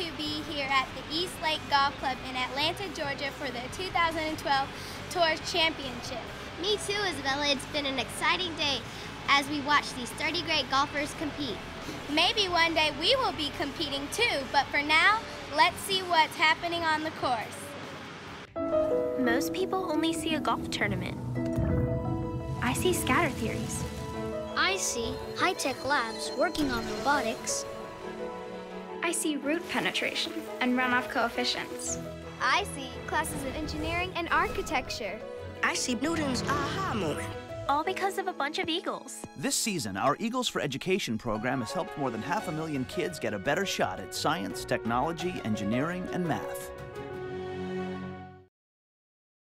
at the East Lake Golf Club in Atlanta, Georgia for the 2012 Tours Championship. Me too, Isabella. It's been an exciting day as we watch these 30 great golfers compete. Maybe one day we will be competing too, but for now, let's see what's happening on the course. Most people only see a golf tournament. I see scatter theories. I see high-tech labs working on robotics. I see root penetration and runoff coefficients. I see classes of engineering and architecture. I see Newton's aha moment. All because of a bunch of eagles. This season, our Eagles for Education program has helped more than half a million kids get a better shot at science, technology, engineering, and math.